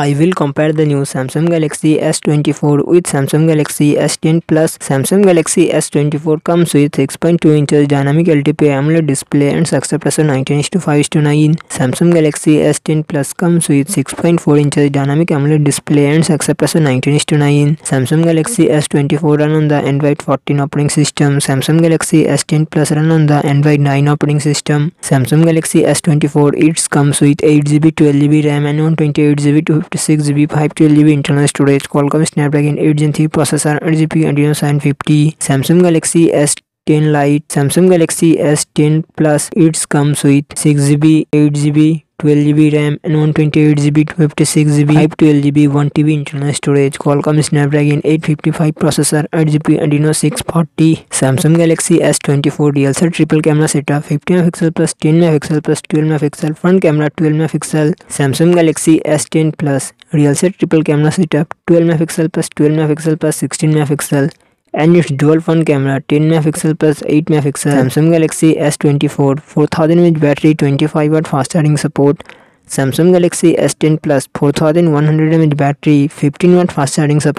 I will compare the new Samsung Galaxy S24 with Samsung Galaxy S10 Plus. Samsung Galaxy S24 comes with 6.2 inches dynamic LTP AMOLED display and success ratio 19 to 5 to 9. Samsung Galaxy S10 Plus comes with 6.4 inches dynamic AMOLED display and success ratio 19 to 9. Samsung Galaxy S24 run on the Android 14 operating system. Samsung Galaxy S10 Plus run on the Android 9 operating system. Samsung Galaxy S24 it comes with 8GB 12GB RAM and 128GB fifty six G B five twelve G B internal storage Qualcomm Snapdragon eight G three processor eight G P and sign fifty Samsung Galaxy S ten lite Samsung Galaxy S ten plus it's comes with six G B eight G B twelve G B RAM and one twenty eight G B two fifty six G B twelve G B one T B internal storage Qualcomm Snapdragon eight fifty five processor eight G B एंडीनो six forty Samsung Galaxy S twenty four D L sir triple camera setup fifty megapixel plus ten megapixel plus twelve megapixel front camera twelve megapixel Samsung Galaxy S ten plus real set triple camera setup twelve megapixel plus twelve megapixel plus sixteen megapixel and it's dual front camera 10 megapixel plus 8 megapixel. Samsung Galaxy S24 4000mAh battery, 25W fast charging support. Samsung Galaxy S10 Plus 4100mAh battery, 15W fast charging support.